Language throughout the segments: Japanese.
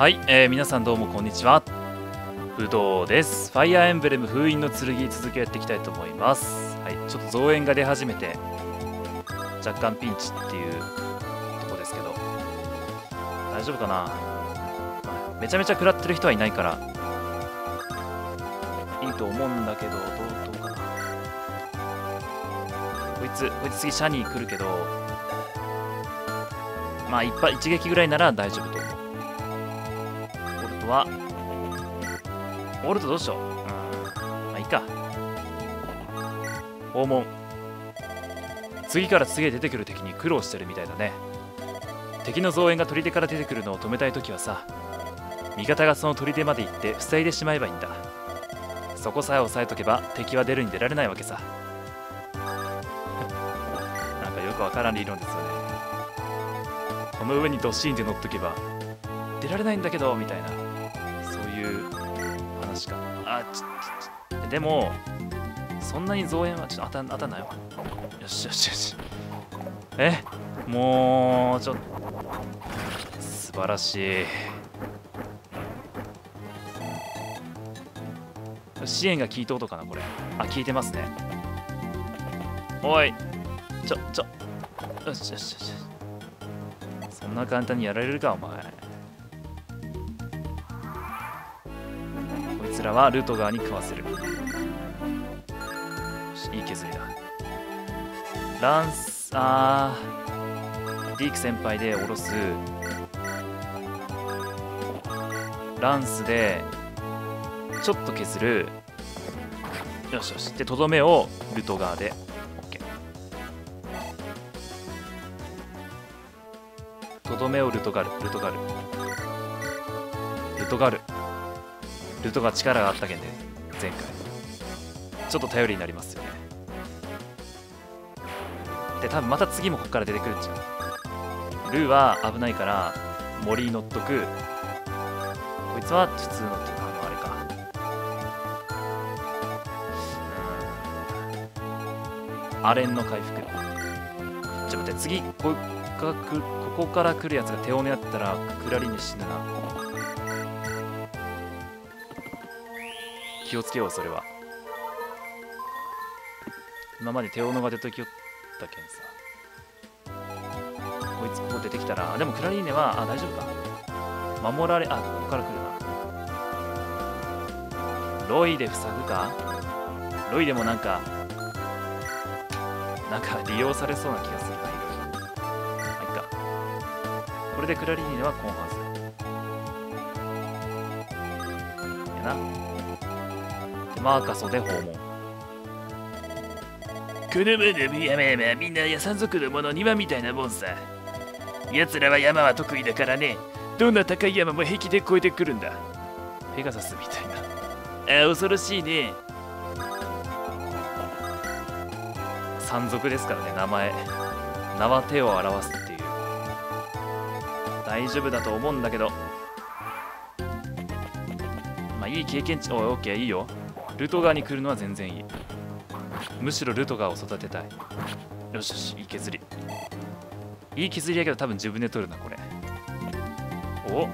はい、えー、皆さんどうもこんにちは。ぶどうです。ファイアーエンブレム封印の剣続きやっていきたいと思います。はいちょっと増援が出始めて若干ピンチっていうとこですけど。大丈夫かな？めちゃめちゃ食らってる人はいないから。いいと思うんだけどどうどうかな？こいつこいつ次シャニー来るけどまあ一一撃ぐらいなら大丈夫と思うはオルトどうしよう。うまあいいか。訪問。次から次へ出てくる敵に苦労してるみたいだね。敵の増援が砦から出てくるのを止めたい時はさ味方がその砦まで行って塞いでしまえばいいんだ。そこさえ押さえとけば敵は出るに出られないわけさ。なんかよくわからん理論ですよね。この上にドシーンで乗っとけば出られないんだけどみたいな。でもそんなに増援はちょっと当た当たんないわ。よしよしよし。えもうちょっと。素晴らしい。支援が効いた音かなこれ。あ効いてますね。おい。ちょちょ。よしよしよし。そんな簡単にやられるかお前。こいつらはルート側に食わせる。ランスあーディーク先輩で下ろすランスでちょっと削る。よしよし。でとどめをルト側で。OK とどめをルトガル。ルトガル。ルトガル。ルトが力があったけんで前回。ちょっと頼りになりますよね。で多分また次もここから出てくるんじゃんルーは危ないから森に乗っとく。こいつは普通のっていうかあれか。うん。アレンの回復。ちょっと待って次こここから来るやつが手を狙ったらクラリネ死ぬな。気をつけようそれは。今まで手斧が出ときよったたけんさ。こいつここ出てきたらでもクラリーネはあ大丈夫か。守られあここから来るな。ロイで塞ぐか？ロイでもなんかなんか利用されそうな気がするないろいろ。まあいっかこれでクラリーネはコンハーズやな。マーカソで訪問。このまの山々みんな山族の者庭みたいなもんさ。奴らは山は得意だからね。どんな高い山も平気で越えてくるんだ。ペガサスみたいな。あ恐ろしいね。山賊ですからね名前。名は手を表すっていう。大丈夫だと思うんだけど。まあいい経験値。おいオッケーいいよ。ルトガーに来るのは全然いい。むしろルトガーを育てたい。よしよしいい削り。いい削りやけど多分自分で取るなこれ。お。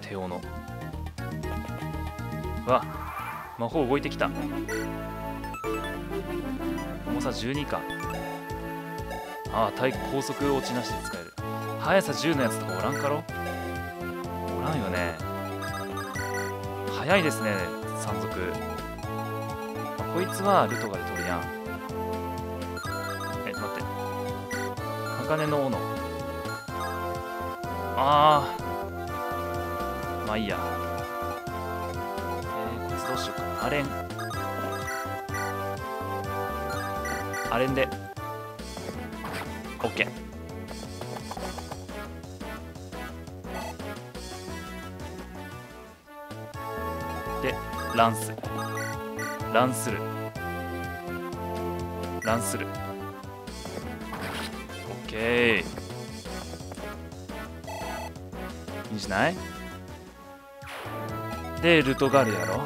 手斧。わ魔法動いてきた。重さ12か。ああ対高速落ちなしで使える。速さ10のやつとかおらんかろ。早いですね。山賊、こいつはルトガで取るやん。え待って。鋼の斧。ああまあいいや。えー、こいつどうしようか。なアレン。アレンで。OK ランス。ランスルランスルオッケー。いいんじゃない？でルトガルやろ？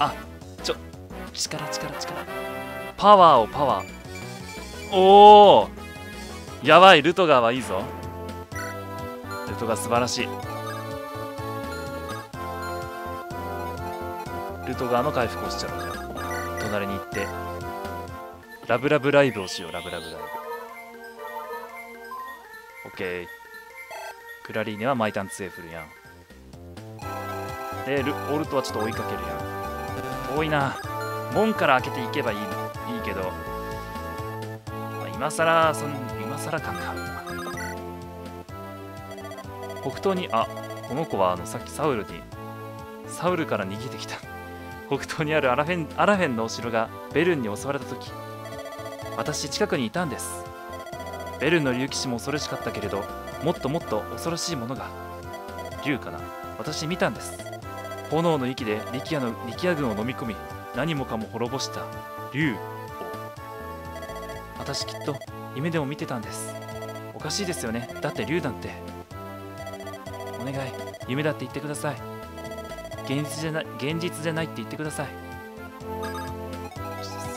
あちょ力力力。パワーをパワー。おおやばいルトガーはいいぞ。トガー素晴らしい。ルトガーの回復をしちゃう。隣に行って。ラブラブライブをしよう。ラブラブライブ。オッケークラリーネはマイタンツエフルやんでルオルトはちょっと追いかけるやん。遠いな。門から開けていけばいいいいけど、まあ、今さらそん今さら感があるな北東にあこの子はあのさっきサウルにサウルから逃げてきた。北東にあるアラフェンアラフェンのお城がベルンに襲われた時私近くにいたんです。ベルンの竜騎士も恐ろしかったけれどもっともっと恐ろしいものが竜かな。私見たんです。炎の息で力也の力也軍を飲み込み何もかも滅ぼした竜を。私きっと夢でも見てたんです。おかしいですよね。だって竜なんて。願い。夢だって言ってください。現実じゃない現実じゃないって言ってください。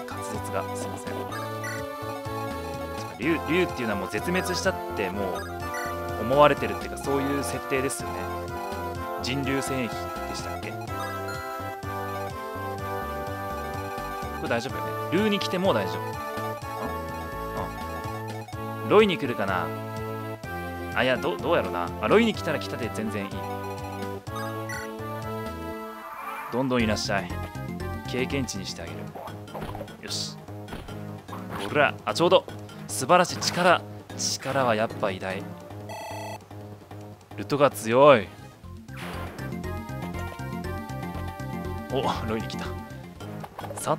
滑舌がすいません。竜竜っていうのはもう絶滅したってもう思われてるっていうかそういう設定ですよね。人流戦役でしたっけ？これ大丈夫よね？竜に来ても大丈夫。ロイに来るかな？あいやどどうやろうな。あロイに来たら来たで全然いい。どんどんいらっしゃい。経験値にしてあげる。よし。ほら。あちょうど。素晴らしい力。力はやっぱ偉大。ルトが強い。おロイに来た。さ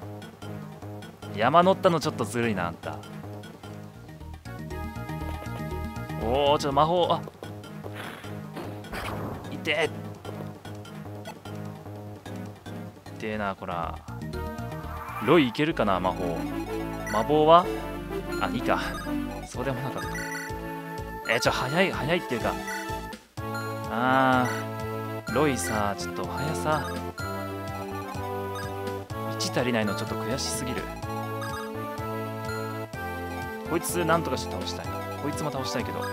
山乗ったのちょっとずるいなあんた。おおちょっと魔法あ。い。ててえなこら。ロイいけるかな魔法。魔法は？あ2か。そうでもなかった。えちょ早い早いっていうか。あー。ロイさちょっと速さ。1足りないのちょっと悔しすぎる。こいつなんとかして倒したい。こいつも倒したいけど。あ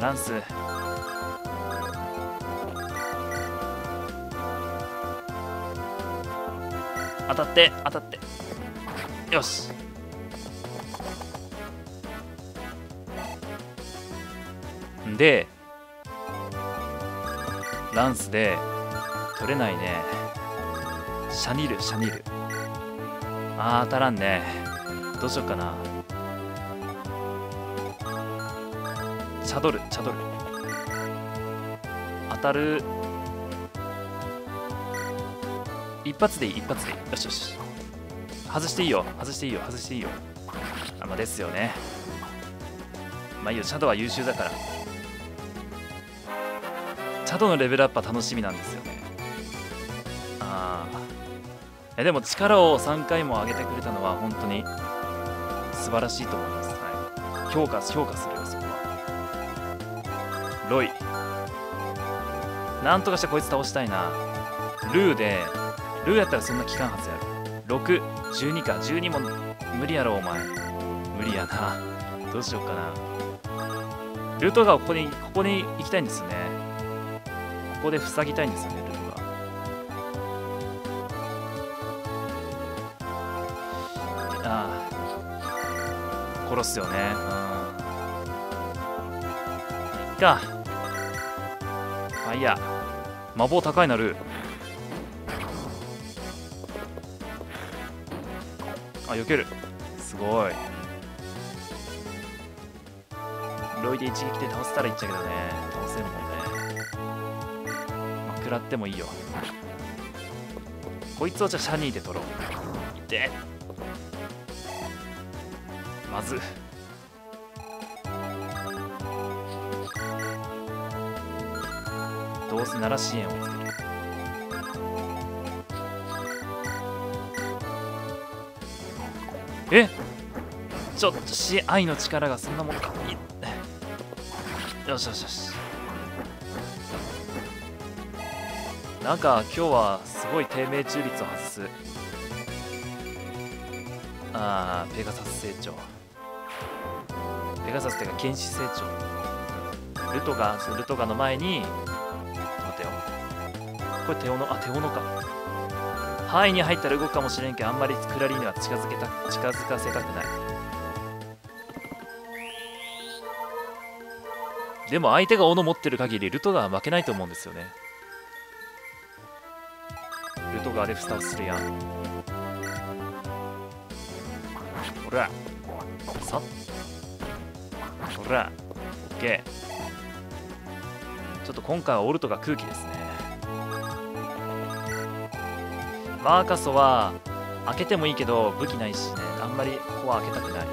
ランス。当たって当たって。よし。でランスで取れないね。シャニルシャニル。あー当たらんね。どうしよっかな。ャドルチャドル。当たる。一発でいい一発でいい。よしよし外していいよ。外していいよ。外していいよ。あまですよね。まあいいよ。シャドウは優秀だから。シャドウのレベルアップは楽しみなんですよね。ああでも力を3回も上げてくれたのは本当に素晴らしいと思います、はい、評価評価する。ロイ。なんとかしてこいつ倒したいな。ルーでルーやったらそんな期間はずやろ。612か。12も無理やろお前。無理やな。どうしようかな。ルートがここにここに行きたいんですよね。ここで塞ぎたいんですよねルートが。ああ。殺すよね。うん。か。いや魔法高いなルーあ避ける。すごい。ロイで一撃で倒せたらいいっちゃけどね。倒せるもんね。まあ食らってもいいよ。こいつをじゃあシャニーで取ろう。いてまず。どうせなら支援を。つけるえ？ちょっとし愛の力がそんなもんか。よしよしよし。なんか今日はすごい低迷中率を外す。あーペガサス成長。ペガサスってか剣士成長。ルトガルトガの前にこれテオノあテオノか。範囲に入ったら動くかもしれんけどあんまりクラリーには近づけた近づかせたくない。でも相手が斧持ってる限りルトガは負けないと思うんですよね。ルトガーでフタをするやん。ほら。さほら。オッケー。ちょっと今回はオルトが空気ですね。マーカソは開けてもいいけど武器ないしね。あんまりここは開けたくない。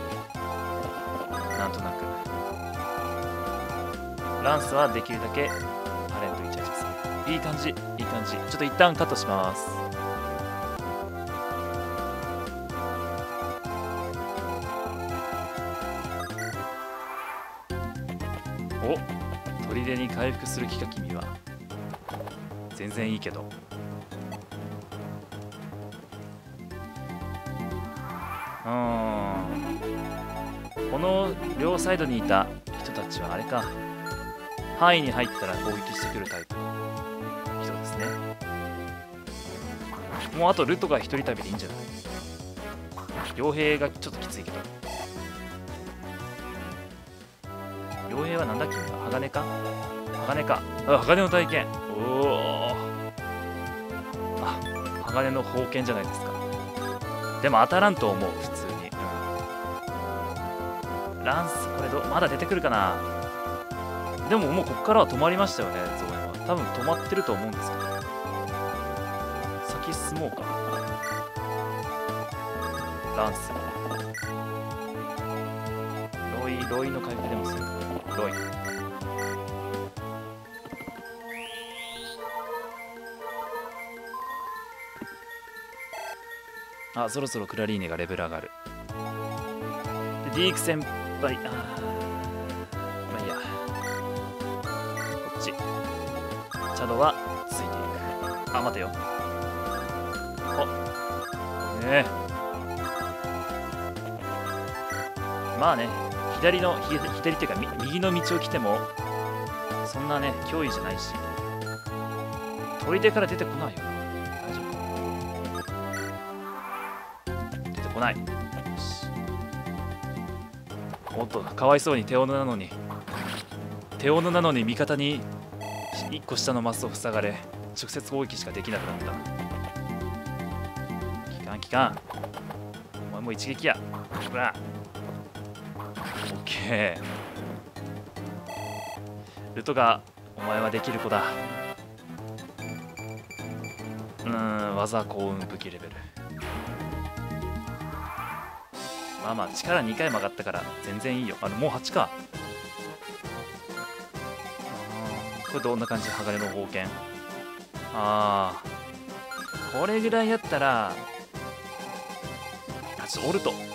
なんとなく。ランスはできるだけパレントイチャイチャす。るいい感じ。いい感じ。ちょっと一旦カットします。お砦に回復する気か君は。全然いいけど。うん。この両サイドにいた人たちはあれか。範囲に入ったら攻撃してくるタイプの人ですね。もうあとルトが一人旅でいいんじゃない？傭兵がちょっときついけど。傭兵はなんだっけ？鋼か？鋼か。あ鋼の体験。おおあ鋼の宝剣じゃないですか。でも当たらんと思う普通に、うん、ランスこれどまだ出てくるかな。でももうここからは止まりましたよねゾーンは。多分止まってると思うんですけど。先進もうか。ランスロイロイの回復でもする。ロイあそろそろクラリーネがレベル上がる。でディーク先輩。あー。まあいいや。こっち。チャドはついていく。あ待てよ。あねえ。まあね左の左っていうか右の道を来てもそんなね脅威じゃないし。砦から出てこないよない。おっとかわいそうに手斧なのに。手斧なのに味方に1個下のマスを塞がれ直接攻撃しかできなくなった。機関機関お前も一撃や。ほら。オッケー。ルトがお前はできる子だ。うーん技幸運武器レベル。まあまあ力2回曲がったから全然いいよ。あのもう8か。これどんな感じ？鋼の冒険ああこれぐらいやったらあちょっとオルト。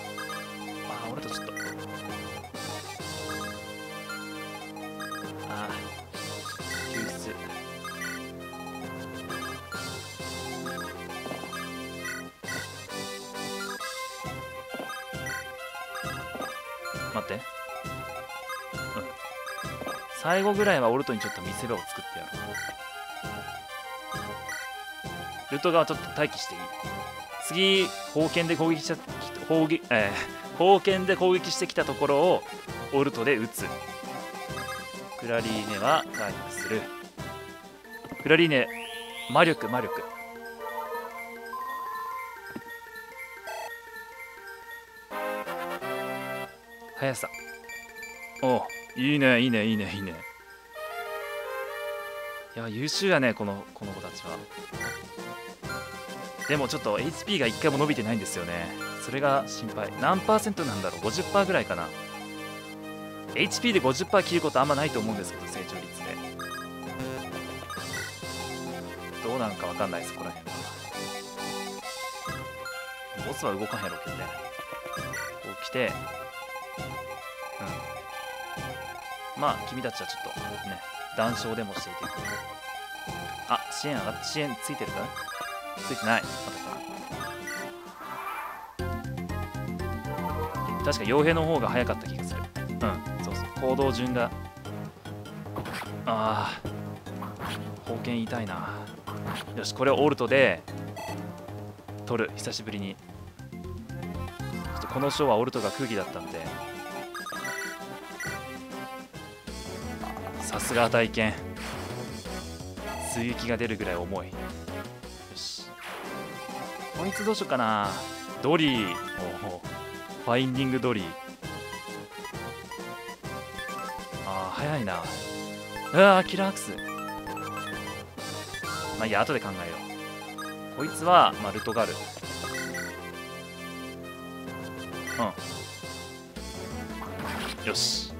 最後ぐらいはオルトにちょっと見せ場を作ってやろうルト側ちょっと待機していい？次宝剣で攻撃した砲撃、えー、宝剣で攻撃してきたところをオルトで撃つ。クラリーネは回復する。クラリーネ魔力魔力。速さ。おいいねいいねいいねいいね。いや優秀やねこのこの子たちは。でもちょっと HP が1回も伸びてないんですよね。それが心配。何パーセントなんだろう？50%ぐらいかな。HP で50%切ることあんまないと思うんですけど成長率で。どうなんかわかんないですここら辺ボスは動かへんやろうけどね。こう来て。うん。まあ君たちはちょっとね。談笑でもしていてあ支援上がっ支援ついてるかついてない。またか。確か傭兵の方が早かった気がする。うんそうそう。行動順が。ああ宝剣痛いな。よしこれをオルトで。取る。久しぶりに。ちょっとこの章はオルトが空気だったんで。すが体験。追撃が出るぐらい重い。よし。こいつどうしようかな。ドリー。ファインディングドリー。あー早いな。うわキラーアクス。まあいいや後で考えよう。こいつは、まあ、ルトガル。うん。よし。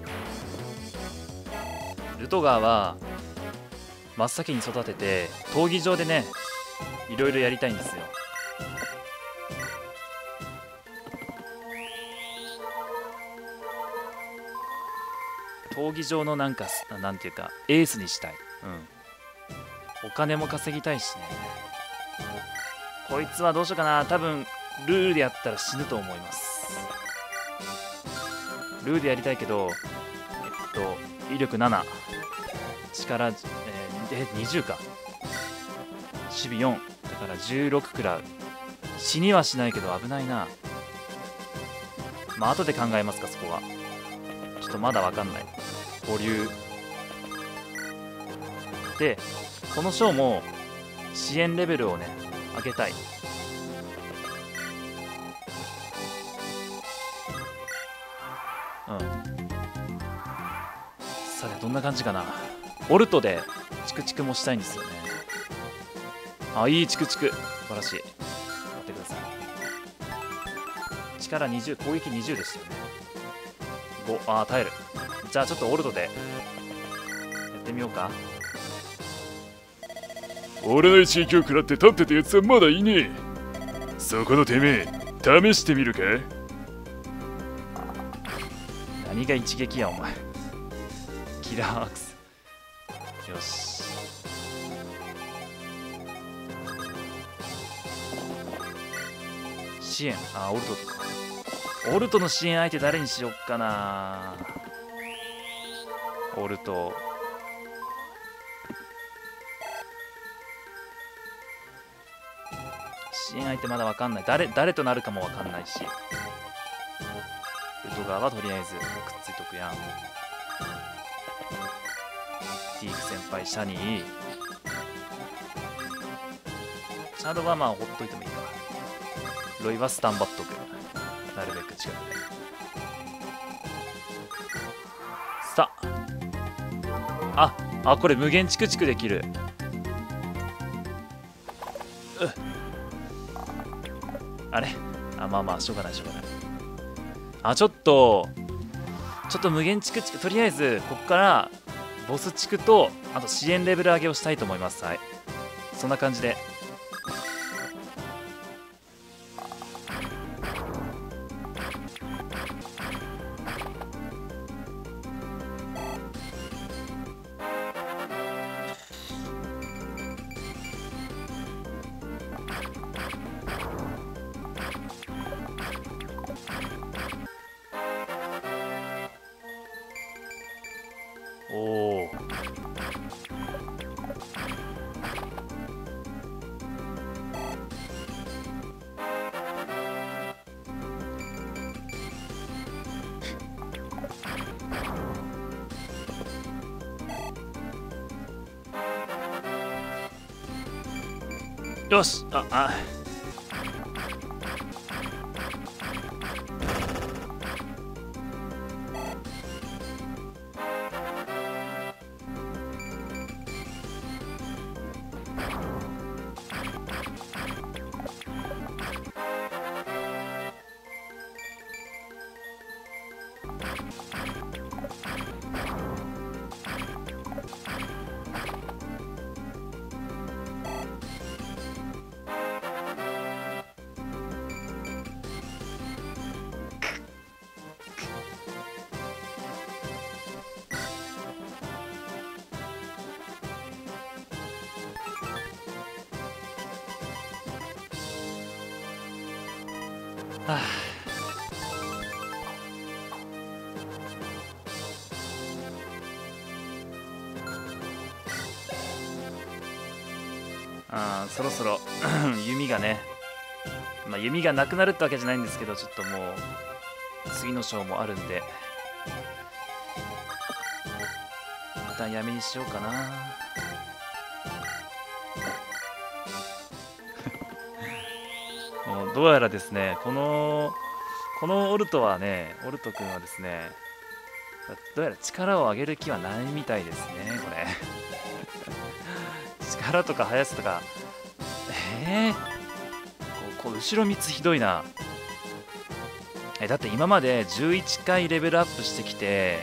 ルトガーは真っ先に育てて闘技場でねいろいろやりたいんですよ。闘技場のなんかなんていうかエースにしたい。うん。お金も稼ぎたいしね。こいつはどうしようかな。多分ルールでやったら死ぬと思います。ルールでやりたいけどえっと威力7力、えー、20か。守備4だから16食らう。死にはしないけど危ないな。まあ後で考えますかそこは。ちょっとまだわかんない。保留。でこの章も支援レベルをね上げたい。うん。さてどんな感じかな。オルトでチクチクもしたいんですよね。あいいチクチク。素晴らしい。待ってください。力20攻撃20でしたよね。5あー耐える。じゃあちょっとオルトで。やってみようか。俺の一撃を食らって立ってたやつはまだいねえ。そこのてめえ試してみるか？何が一撃やお前。キラーアクス支援。あオルト。オルトの支援相手誰にしよっかな。オルト。支援相手まだわかんない。誰誰となるかもわかんないし。ウトガーはとりあえずくっついとくやん。ティーク先輩シャニー。シャドウはまあほっといてもいいか。ロイはスタンバっとく。なるべく近くで。さあ。ああこれ無限チクチクできる。あれ？あまあまあしょうがないしょうがない。あちょっとちょっと無限チクチクとりあえずここからボス地区とあと支援レベル上げをしたいと思います。はい。そんな感じで。よし。ああ。あそろそろ弓がね、まあ、弓がなくなるってわけじゃないんですけどちょっともう次の章もあるんで一旦やめにしようかな。もうどうやらですねこのこのオルトはねオルト君はですねどうやら力を上げる気はないみたいですねこれ。力とか速さとかえー、ここ後ろ3つひどいな。えだって今まで11回レベルアップしてきて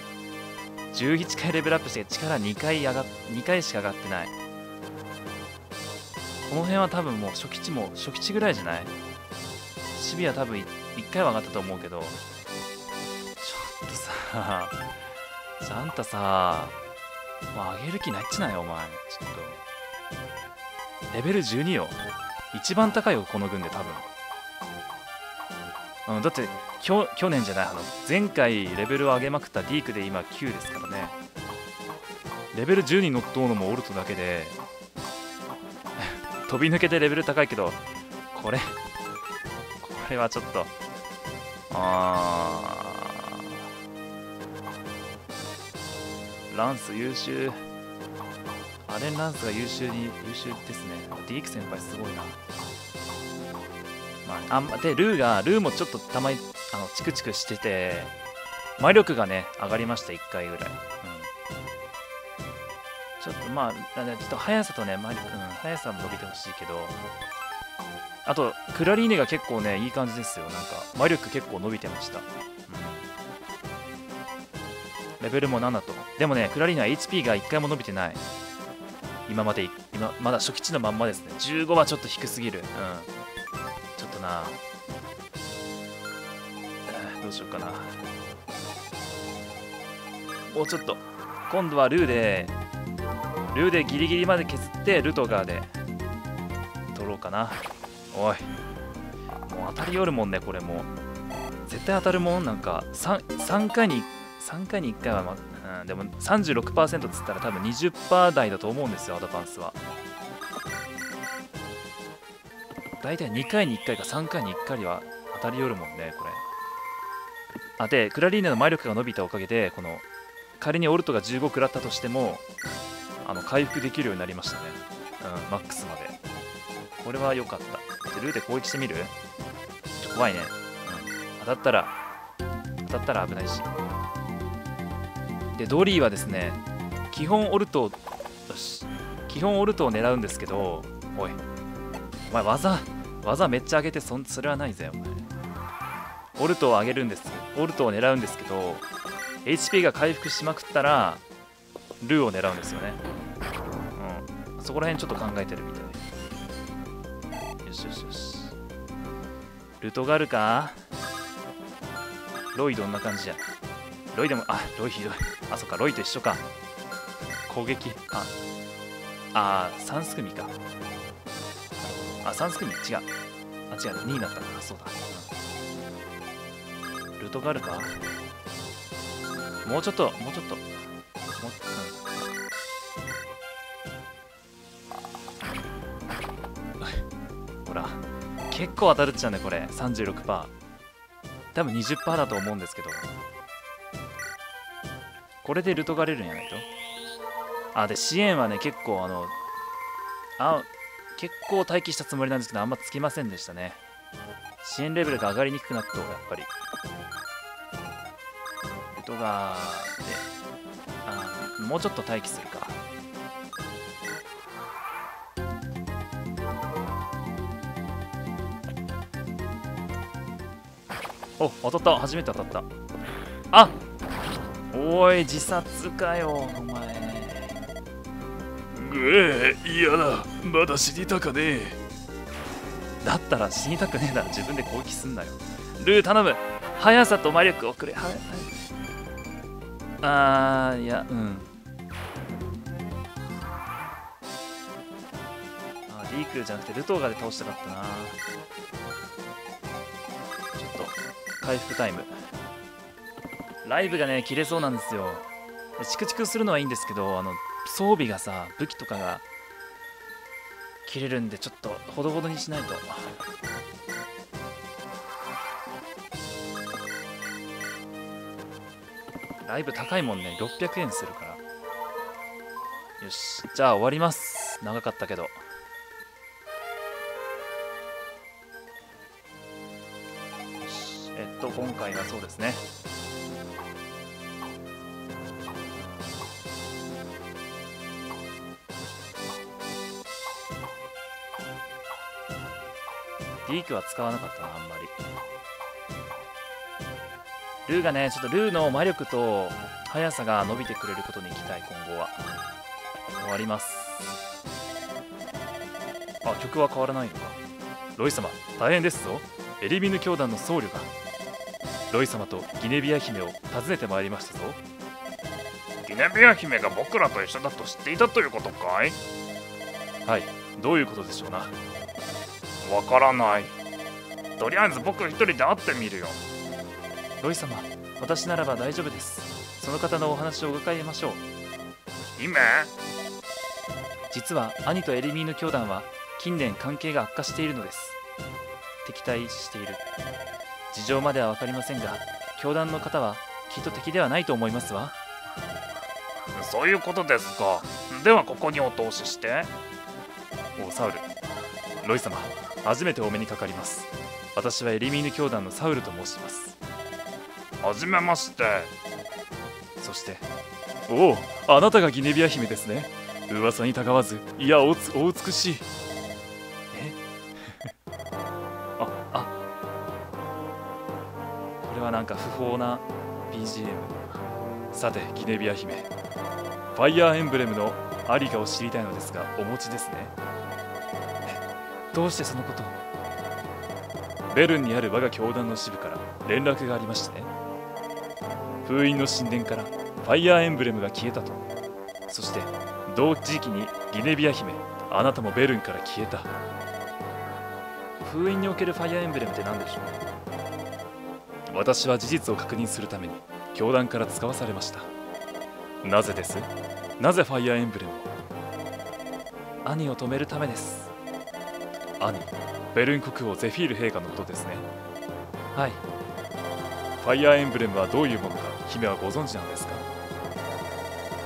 11回レベルアップして力2回上が2回しか上がってない。この辺は多分もう初期値も初期値ぐらいじゃない？シビア多分1回は上がったと思うけど。ちょっとさちゃんとさもう上げる気ないっちない？お前ちょっと。レベル12よ。一番高いよこの軍で多分。うん、だってきょ去年じゃないあの前回レベルを上げまくったディークで今9ですからね。レベル10に乗っとうのもオルトだけで 飛び抜けてレベル高いけどこれこれはちょっとあー。ランス優秀。アレン・ランスが優秀に優秀ですね。ディーク先輩すごいな。まあ、あでルーがルーもちょっとたまにあのチクチクしてて魔力がね上がりました1回ぐらい、うん、ちょっとまあちょっと速さとね魔力、うん、速さも伸びてほしいけど。あとクラリーネが結構ねいい感じですよ。なんか魔力結構伸びてました、うん、レベルも7と。でもねクラリーネは HP が1回も伸びてない。今まで今まだ初期値のまんまですね。15はちょっと低すぎる。うん。な。どうしようかな。もうちょっと。今度はルーでルーでギリギリまで削ってルトガーで取ろうかな。おい。もう当たりよるもんねこれもう。絶対当たるもん？なんか 3, 3回に3回に1回は、まうん、でも36%っつったら多分20%台だと思うんですよアドバンスは。大体2回に1回か3回に1回は当たりよるもんねこれ。あでクラリーネの魔力が伸びたおかげでこの仮にオルトが15食らったとしてもあの回復できるようになりましたね。うんマックスまで。これは良かった。じゃルーで攻撃してみる？ちょ怖いね、うん、当たったら当たったら危ないし。でドリーはですね基本オルトをよし。基本オルトを狙うんですけどおい。お前技技めっちゃ上げてそそれはないぜお前。オルトを上げるんです。オルトを狙うんですけど HP が回復しまくったらルーを狙うんですよね。うん。そこら辺ちょっと考えてるみたい。よしよしよし。ルトガルか？ロイどんな感じや？ロイでもあロイひどい。あそっかロイと一緒か。攻撃。あ。あーサンスクミか。あ、サンスクミン違う。あ、違う、2になったな。そうだ。うん、ルトガルか。もうちょっと、もうちょっと。もう、うん、ほら。結構当たるっちゃうね、これ。36%。多分20%だと思うんですけど。これでルトガレるんやないと？あ、で、支援はね、結構あの、あ、結構待機したつもりなんですけどあんまつきませんでしたね。支援レベルが上がりにくくなったやっぱり。ルトガーであもうちょっと待機するか。お当たった。初めて当たった。あおい自殺かよお前。ぐえ嫌だまだ死にたかねえ。だったら死にたくねえなら自分で攻撃すんなよ。ルー頼む。速さと魔力をくれ。はあーいやうん。あリークじゃなくてルトーガで倒したかったな。ちょっと回復タイム。ライブがね切れそうなんですよ。チクチクするのはいいんですけどあの装備がさ武器とかが切れるんでちょっとほどほどにしないと。だいぶ高いもんね。600円するから。よし。じゃあ終わります。長かったけど。よし。えっと今回はそうですね。リークは使わなかったなあんまり。ルーがねちょっとルーの魔力と速さが伸びてくれることに期待今後は。終わります。あ曲は変わらないのか。ロイ様大変ですぞ。エリミヌ教団の僧侶が。ロイ様とギネビア姫を訪ねてまいりましたぞ。ギネビア姫が僕らと一緒だと知っていたということかい？はい。どういうことでしょうなわからない。とりあえず僕一人で会ってみるよ。ロイ様私ならば大丈夫です。その方のお話を伺いましょう。姫？実は兄とエリミーヌ教団は近年関係が悪化しているのです。敵対している。事情までは分かりませんが教団の方はきっと敵ではないと思いますわ。そういうことですか。ではここにお通しして。おサウル。ロイ様初めてお目にかかります。私はエリミーヌ教団のサウルと申します。はじめまして。そしておおあなたがギネビア姫ですね。噂にたがわずいやおつお美しい。え？ああ。これはなんか不法な BGM さてギネビア姫。ファイヤーエンブレムのありかを知りたいのですがお持ちですね。えどうしてそのことを？ベルンにある我が教団の支部から連絡がありましてね。封印の神殿からファイヤーエンブレムが消えたと。そして同時期にギネビア姫あなたもベルンから消えた。封印におけるファイアーエンブレムって何でしょう？ね私は事実を確認するために教団から使わされました。なぜです？なぜファイアーエンブレムを？兄を止めるためです兄ベルン国王ゼフィール陛下のことですね。はい。ファイアーエンブレムはどういうものか姫はご存知なのですか？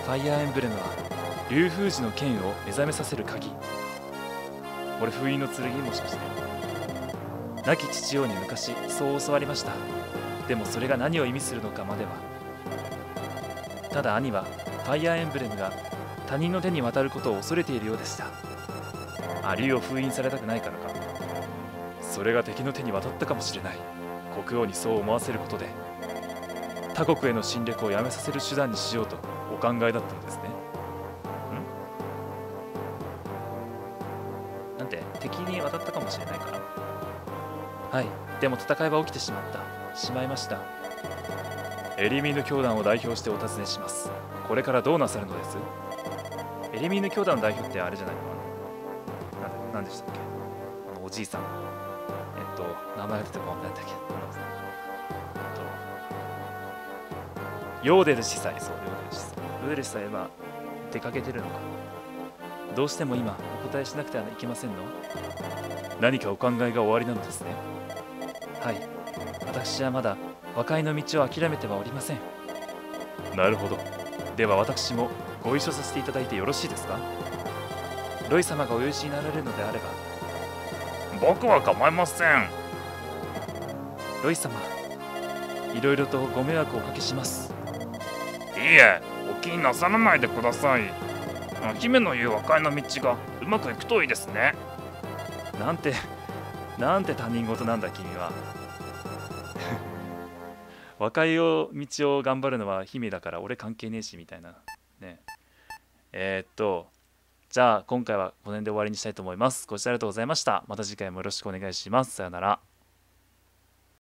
ファイアーエンブレムは竜風寺の剣を目覚めさせる鍵。これ封印の剣もしかして。亡き父王に昔そう教わりました。でもそれが何を意味するのかまでは。ただ兄はファイアーエンブレムが他人の手に渡ることを恐れているようでしたあ竜を封印されたくないからか。それが敵の手に渡ったかもしれない。国王にそう思わせることで他国への侵略をやめさせる手段にしようとお考えだったのですね。ん？なんて敵に渡ったかもしれないから。はい。でも戦いは起きてしまった。しまいました。エリミーヌ教団を代表してお尋ねします。これからどうなさるのです？エリミーヌ教団の代表ってあれじゃないのあのなんなんでしたっけ？あのおじいさん。えっと名前が出てこないんだっけ？ヨーデル司祭そうヨーデル司祭。ヨーデル司祭は出かけてるのか？どうしても今お答えしなくてはいけませんの？何かお考えがおありなのですね。はい。私はまだ和解の道を諦めてはおりません。なるほど。では私もご一緒させていただいてよろしいですか？ロイ様がお許しになられるのであれば。僕は構いません。ロイ様いろいろとご迷惑をおかけします。いいえお気になさらないでください。姫の言う和解の道がうまくいくといいですね。なんてなんて他人事なんだ君は。和解を道を頑張るのは姫だから俺関係ねえしみたいな。ね。えー、っとじゃあ今回はこの辺で終わりにしたいと思います。ご視聴ありがとうございました。また次回もよろしくお願いします。さよなら。